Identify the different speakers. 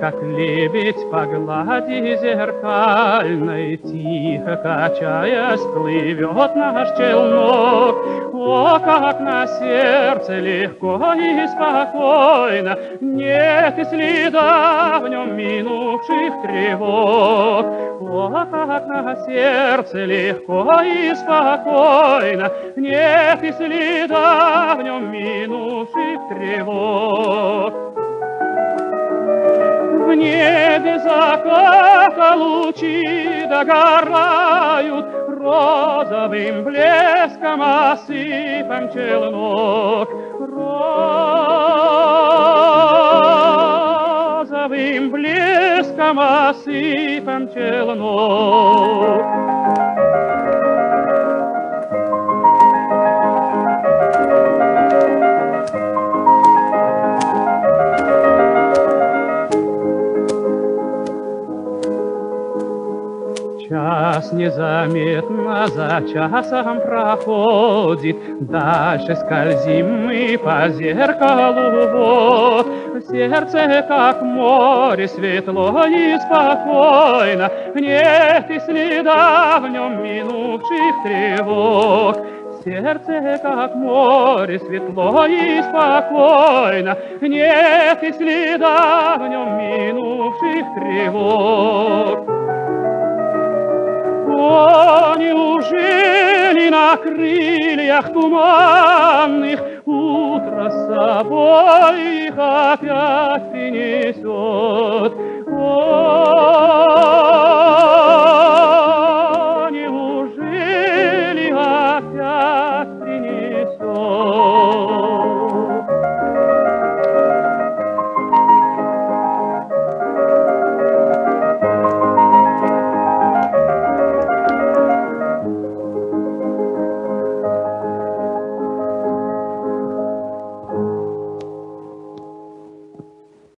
Speaker 1: Как лебедь по глади зеркальной, Тихо качаясь, плывет наш челнок. О, как на сердце легко и спокойно, Нет и следа в нем минувших тревог. О, как на сердце легко и спокойно, Нет и следа в нем минувших тревог. В небе заката лучи догорают, Розовым блеском осыпан челнок. Розовым блеском осыпан челнок. Час незаметно за часом проходит, Дальше скользим мы по зеркалу вод. Сердце, как море, светло и спокойно, Нет и следа в нем минувших тревог. Сердце, как море, светло и спокойно, Нет и следа в нем минувших тревог. О, неужели на крыльях туманных Утро с собой их опять? О,